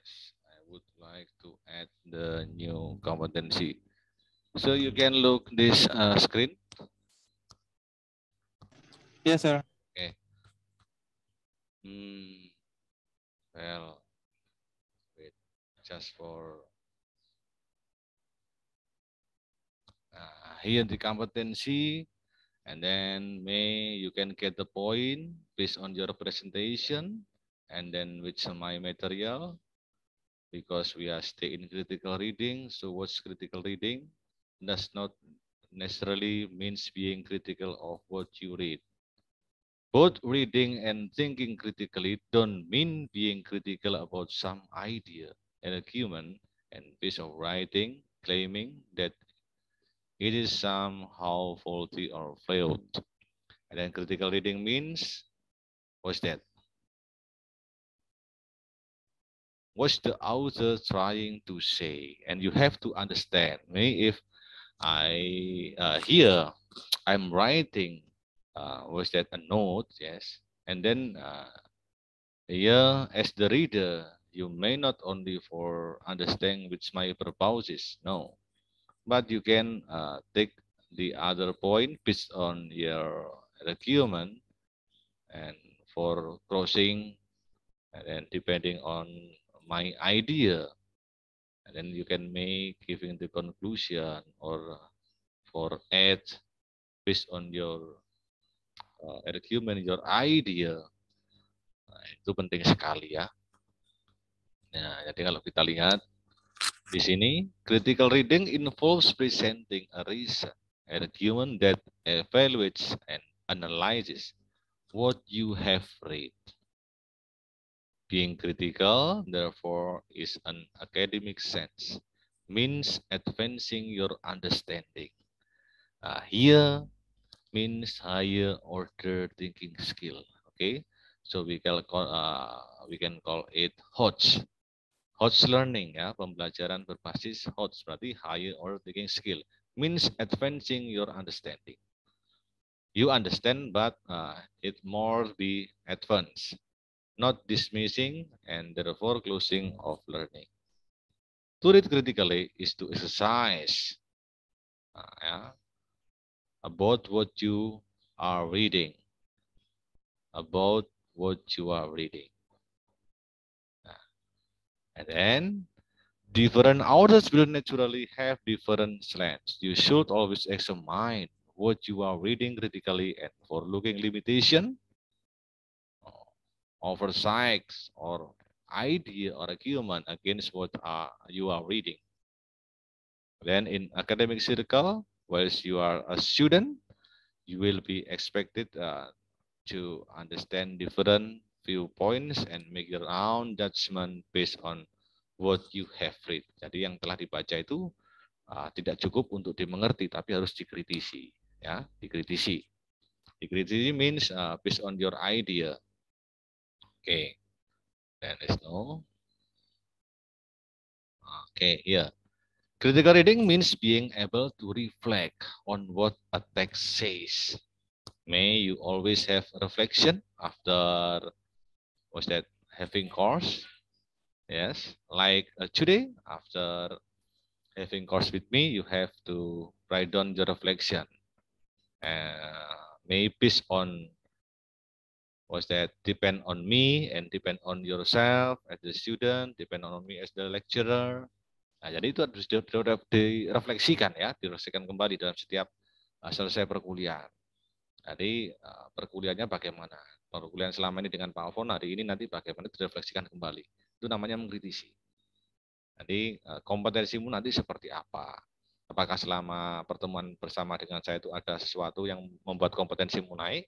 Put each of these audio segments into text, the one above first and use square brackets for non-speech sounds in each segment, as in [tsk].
Yes, I would like to add the new competency. So you can look this uh, screen. Yes, sir. Okay. Hmm. Well, wait, just for uh, here the competency, and then may you can get the point based on your presentation, and then with my material, because we are stay in critical reading. So what's critical reading? Does not necessarily means being critical of what you read. Both reading and thinking critically don't mean being critical about some idea, an argument, and piece of writing, claiming that it is somehow faulty or flawed. And then critical reading means, what's that? What's the author trying to say? And you have to understand, me if I uh, here [tsk] I'm writing uh, was that a note? Yes. And then uh, here, as the reader, you may not only for understand which my purposes, no, but you can uh, take the other point based on your requirement and for crossing and then depending on my idea and then you can make giving the conclusion or for add based on your uh, argument, your idea. Nah, itu penting sekali ya. Nah, jadi kalau kita lihat di sini, critical reading involves presenting a reason, argument that evaluates and analyzes what you have read. Being critical, therefore, is an academic sense, means advancing your understanding. Uh, here, means higher order thinking skill. Okay, so we can call uh, we can call it HOTS. HOTS learning ya, pembelajaran berbasis HOTS berarti higher order thinking skill means advancing your understanding. You understand, but uh, it more be advanced, not dismissing and therefore closing of learning. To read critically is to exercise. Uh, ya, about what you are reading. About what you are reading. And then different authors will naturally have different slants. You should always examine what you are reading critically and for looking limitation, oversights, or idea or argument against what uh, you are reading. Then in academic circle, whilst you are a student, you will be expected uh, to understand different viewpoints and make your own judgment based on what you have read. Jadi yang telah dibaca itu uh, tidak cukup untuk dimengerti, tapi harus dikritisi, ya, dikritisi. Dikritisi means uh, based on your idea. Okay. then is no. Okay, yeah. Critical reading means being able to reflect on what a text says. May you always have reflection after was that having course. Yes, like uh, today after having course with me, you have to write down your reflection. Uh, may based on was that depend on me and depend on yourself as the student, depend on me as the lecturer, Nah, jadi itu harus direfleksikan ya, direfleksikan kembali dalam setiap uh, selesai perkuliahan. Jadi uh, perkuliahannya bagaimana? Perkuliahan selama ini dengan Pak Alfon hari ini nanti bagaimana direfleksikan kembali. Itu namanya mengkritisi. Jadi uh, kompetensimu nanti seperti apa? Apakah selama pertemuan bersama dengan saya itu ada sesuatu yang membuat kompetensimu naik?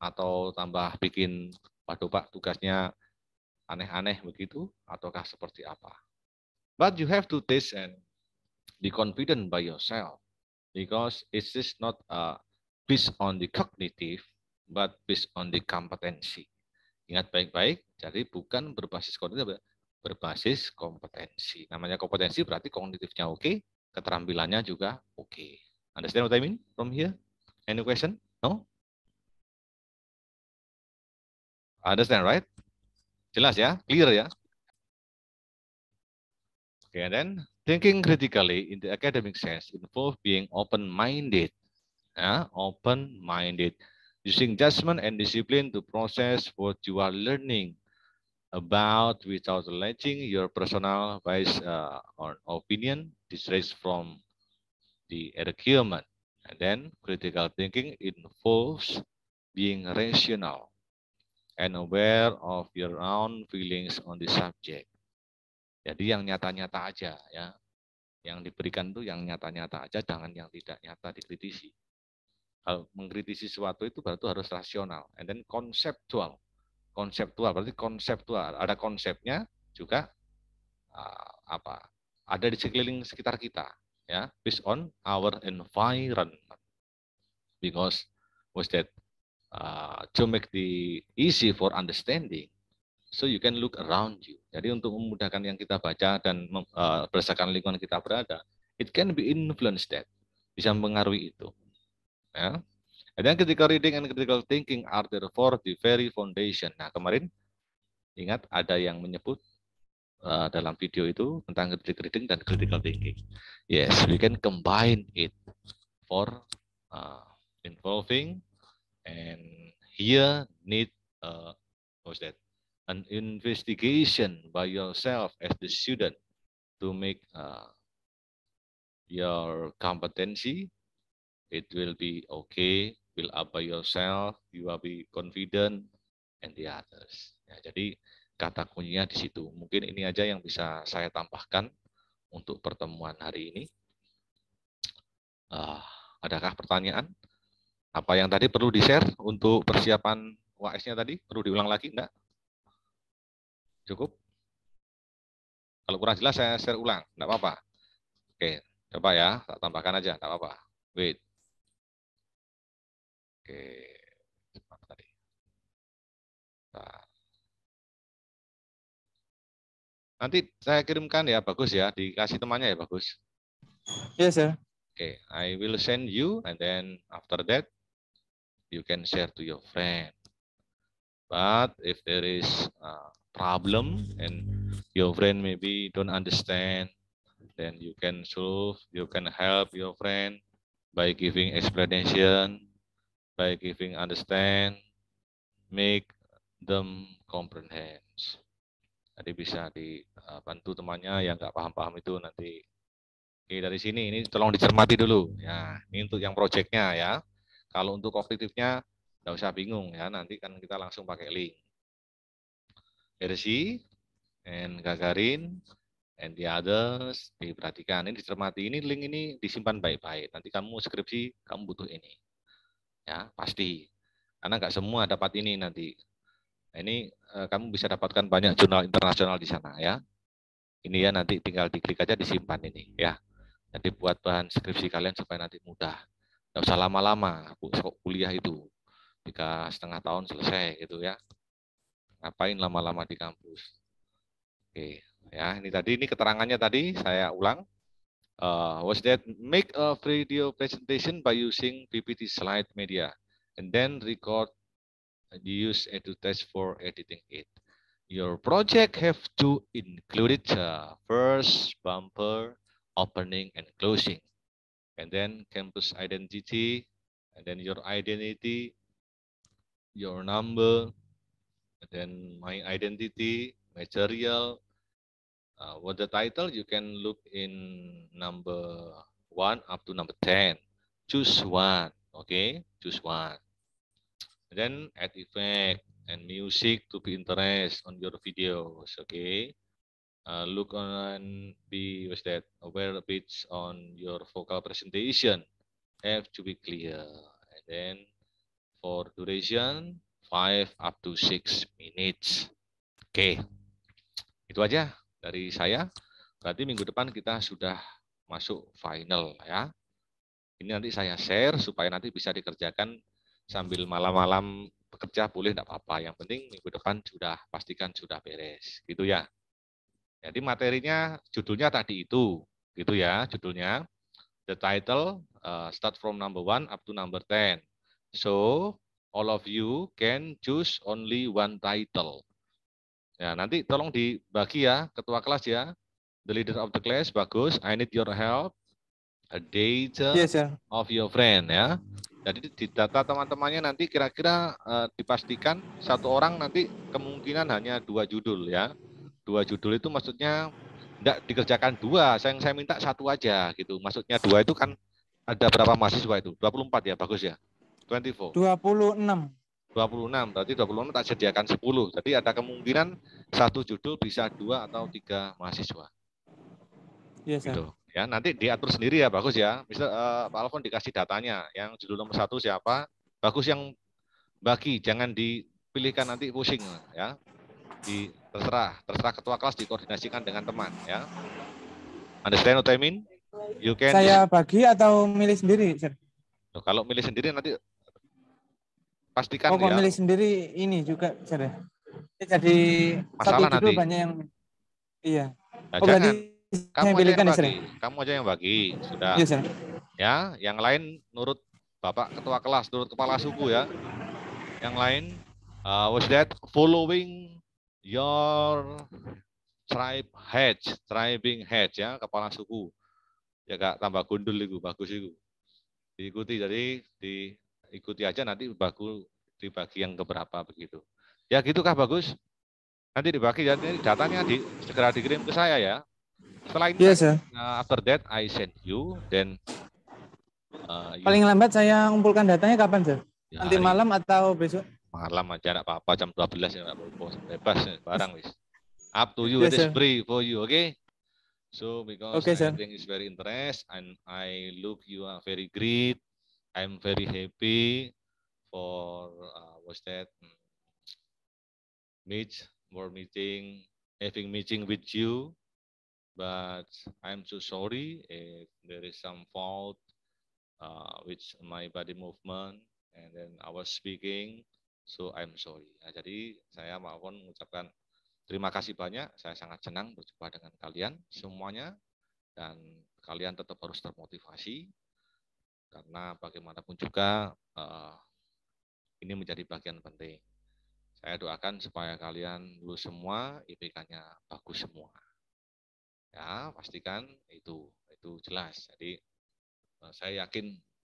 Atau tambah bikin, waduh Pak tugasnya aneh-aneh begitu? Ataukah seperti apa? But you have to taste and be confident by yourself because it is not uh, based on the cognitive, but based on the competency. Ingat baik-baik, jadi bukan berbasis kognitif, berbasis kompetensi. Namanya kompetensi berarti kognitifnya oke, keterampilannya juga oke. Understand what I mean from here? Any question? No? Understand, right? Jelas ya? Clear ya? Okay, and then thinking critically in the academic sense involves being open-minded. Yeah, open-minded, using judgment and discipline to process what you are learning about without alleging your personal bias uh, or opinion disraced from the requirement. And then critical thinking involves being rational and aware of your own feelings on the subject. Jadi yang nyata-nyata aja ya. Yang diberikan itu yang nyata-nyata aja, jangan yang tidak nyata dikritisi. Kalau mengkritisi sesuatu itu berarti harus rasional. And then konseptual konseptual berarti konseptual ada konsepnya juga uh, apa ada di sekeliling sekitar kita ya based on our environment because was that uh, to make the easy for understanding so you can look around you jadi untuk memudahkan yang kita baca dan uh, berdasarkan lingkungan kita berada it can be influenced that bisa mempengaruhi itu ya And then critical reading and critical thinking are therefore the very foundation. Nah, kemarin ingat ada yang menyebut uh, dalam video itu tentang critical reading dan critical thinking. Yes, we can combine it for uh, involving and here need uh, what's that? An investigation by yourself as the student to make uh, your competency it will be okay build up by yourself, you will be confident, and the others. Ya, jadi kata kuncinya di situ. Mungkin ini aja yang bisa saya tambahkan untuk pertemuan hari ini. Uh, adakah pertanyaan? Apa yang tadi perlu di-share untuk persiapan UAS-nya tadi? Perlu diulang lagi enggak? Cukup? Kalau kurang jelas saya share ulang, enggak apa-apa. Oke, coba ya, tak tambahkan aja, enggak apa-apa. Wait. Oke, cepat tadi. Nah. Nanti saya kirimkan ya, bagus ya. Dikasih temannya ya, bagus. Yes, sir. Oke, okay, I will send you and then after that you can share to your friend. But if there is a problem and your friend maybe don't understand, then you can solve, you can help your friend by giving explanation by giving understand, make them comprehend. Jadi bisa dibantu temannya yang nggak paham-paham itu nanti. Oke, dari sini ini tolong dicermati dulu. Ya, ini untuk yang proyeknya ya. Kalau untuk kognitifnya nggak usah bingung ya. Nanti kan kita langsung pakai link. RC and Gagarin and the others diperhatikan. Ini dicermati. Ini link ini disimpan baik-baik. Nanti kamu skripsi kamu butuh ini ya pasti karena nggak semua dapat ini nanti nah, ini eh, kamu bisa dapatkan banyak jurnal internasional di sana ya ini ya nanti tinggal diklik aja disimpan ini ya jadi buat bahan skripsi kalian supaya nanti mudah nggak usah lama-lama kuliah itu. Tiga setengah tahun selesai gitu ya. Ngapain lama-lama di kampus? Oke ya ini tadi ini keterangannya tadi saya ulang. Uh, was that make a video presentation by using PPT slide media and then record and use EduTest for editing it. Your project have to include it uh, first bumper, opening and closing, and then campus identity, and then your identity, your number, and then my identity, material, uh, what the title you can look in number one up to number 10 choose one okay? Choose one. And then add effect and music to be interest on your videos okay uh, look on be was that aware a bit on your vocal presentation have to be clear and then for duration five up to six minutes oke okay. itu aja dari saya. Berarti minggu depan kita sudah masuk final ya. Ini nanti saya share supaya nanti bisa dikerjakan sambil malam-malam bekerja boleh tidak apa-apa. Yang penting minggu depan sudah pastikan sudah beres. Gitu ya. Jadi materinya judulnya tadi itu. Gitu ya judulnya. The title uh, start from number one up to number 10. So all of you can choose only one title. Ya, nanti tolong dibagi ya, ketua kelas ya. the leader of the class, bagus. I need your help. A data Yes, sir. of your friend ya. Jadi di data teman-temannya nanti kira-kira uh, dipastikan satu orang nanti kemungkinan hanya dua judul ya. Dua judul itu maksudnya tidak dikerjakan dua. Saya yang saya minta satu aja gitu. Maksudnya dua itu kan ada berapa mahasiswa itu? 24 ya, bagus ya. 24. 26. 26, berarti 26 tak sediakan 10. Jadi ada kemungkinan satu judul bisa dua atau tiga mahasiswa. Yes, sir. Gitu. Ya, nanti diatur sendiri ya, bagus ya. Mister uh, Pak Alfon dikasih datanya, yang judul nomor satu siapa, bagus yang bagi, jangan dipilihkan nanti pusing ya. Di terserah, terserah ketua kelas dikoordinasikan dengan teman ya. Understand what I mean? You can Saya bagi atau milih sendiri, sir? Loh, kalau milih sendiri nanti pastikan Oh, kalau ya. milih sendiri ini juga, sir. ya? Jadi satu Masalah judul nanti. banyak yang Iya. Nah, Oh, jangan. Kamu aja pilihkan yang ya, bagi. Kamu aja yang bagi. Sudah. Iya, sir. Ya, yang lain nurut Bapak Ketua kelas, nurut kepala suku ya. Yang lain uh, was that following your tribe head, tribing head ya, kepala suku. Ya Kak, tambah gundul itu, bagus itu. Diikuti jadi diikuti aja nanti bagus dibagi yang keberapa begitu. Ya gitu kah bagus? Nanti dibagi jadi datanya di, segera dikirim ke saya ya. Setelah ini Iya, sir. uh, after that I send you then uh, you- Paling lambat saya ngumpulkan datanya kapan, sir? ya, Nanti hari malam atau besok? Malam aja enggak apa-apa jam 12 ya enggak apa-apa bebas ya, barang wis. Up to you, Yes, it is sir. free for you, okay? So because Okay, sir. everything is very interest and I look you are very great. I'm very happy for uh, what's that meet more meeting having meeting with you but I'm so sorry if there is some fault uh, with my body movement and then I was speaking so I'm sorry Nah, jadi saya mohon mengucapkan terima kasih banyak saya sangat senang berjumpa dengan kalian semuanya dan kalian tetap harus termotivasi karena bagaimanapun juga eh, ini menjadi bagian penting. Saya doakan supaya kalian lulus semua, IPK-nya bagus semua. Ya, pastikan itu itu jelas. Jadi eh, saya yakin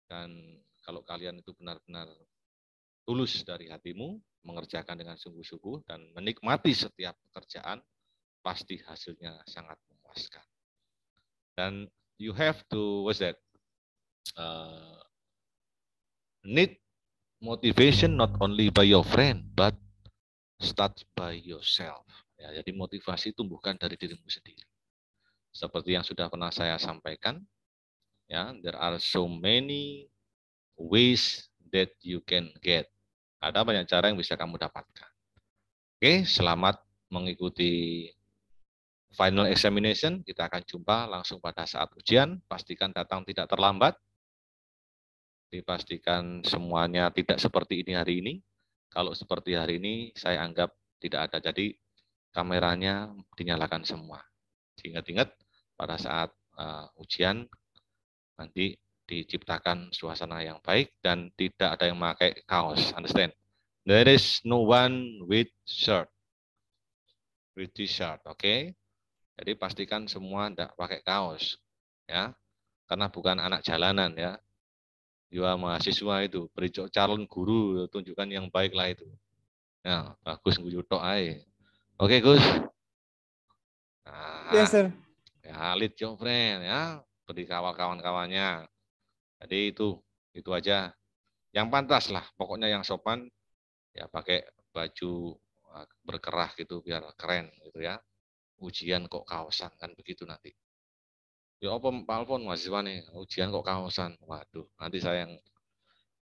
dan kalau kalian itu benar-benar tulus dari hatimu, mengerjakan dengan sungguh-sungguh dan menikmati setiap pekerjaan, pasti hasilnya sangat memuaskan. Dan you have to what's that? Uh, need motivation not only by your friend but start by yourself. Ya, jadi motivasi tumbuhkan dari dirimu sendiri. Seperti yang sudah pernah saya sampaikan, ya, there are so many ways that you can get. Ada banyak cara yang bisa kamu dapatkan. Oke, selamat mengikuti final examination. Kita akan jumpa langsung pada saat ujian. Pastikan datang tidak terlambat. Dipastikan semuanya tidak seperti ini hari ini. Kalau seperti hari ini, saya anggap tidak ada. Jadi kameranya dinyalakan semua. Ingat-ingat pada saat uh, ujian nanti diciptakan suasana yang baik dan tidak ada yang memakai kaos. Understand? There is no one with shirt. With t-shirt, oke? Okay? Jadi pastikan semua tidak pakai kaos, ya, karena bukan anak jalanan ya. Jiwa mahasiswa itu, beri calon guru, tunjukkan yang baik lah itu. Ya, bagus nguyutok aja. Oke, Gus. Nah, Yes, sir. ya, lead your friend ya, beri kawal kawan-kawannya. Jadi itu, itu aja. Yang pantas lah, pokoknya yang sopan, ya pakai baju uh, berkerah gitu biar keren gitu ya. Ujian kok kaosan kan begitu nanti. Ya apa Pak Alfon mahasiswa nih, ujian kok kaosan. Waduh, nanti saya yang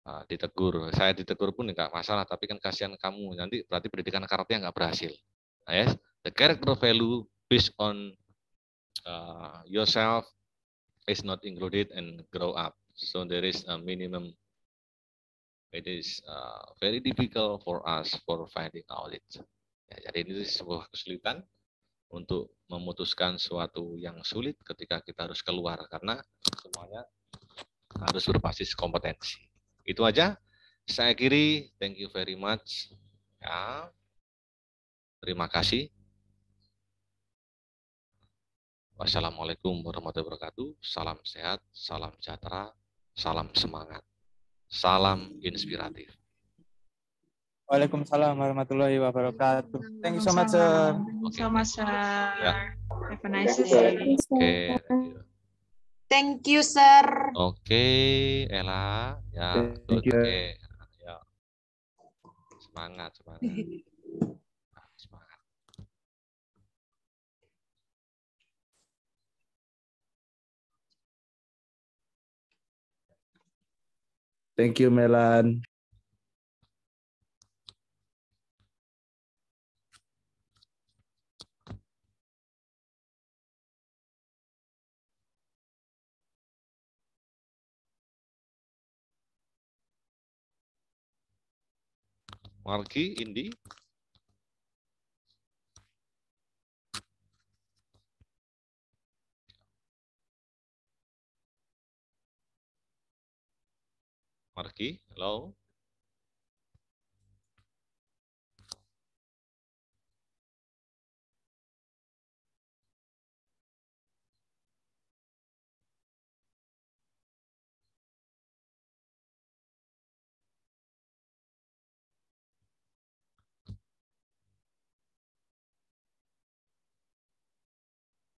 uh, ditegur. Saya ditegur pun enggak masalah, tapi kan kasihan kamu. Nanti berarti pendidikan karakternya enggak berhasil. Nah, yes, the character value based on uh, yourself is not included and grow up. So there is a minimum it is uh, very difficult for us for finding out it. Ya, jadi ini sebuah kesulitan untuk memutuskan suatu yang sulit ketika kita harus keluar karena semuanya harus berbasis kompetensi. Itu aja. Saya kiri, thank you very much. Ya. Terima kasih. Wassalamualaikum warahmatullahi wabarakatuh. Salam sehat, salam sejahtera, salam semangat, salam inspiratif. Waalaikumsalam warahmatullahi wabarakatuh. Thank you so much, sir. Thank you so much, sir. Ya. Have a nice day. Oke, thank you. Thank you, sir. Oke, Ella. Ya, Thank good. you. Oke. Ya. Semangat, semangat. [laughs] Thank you, Melan. Marki, Indi. Marki, hello.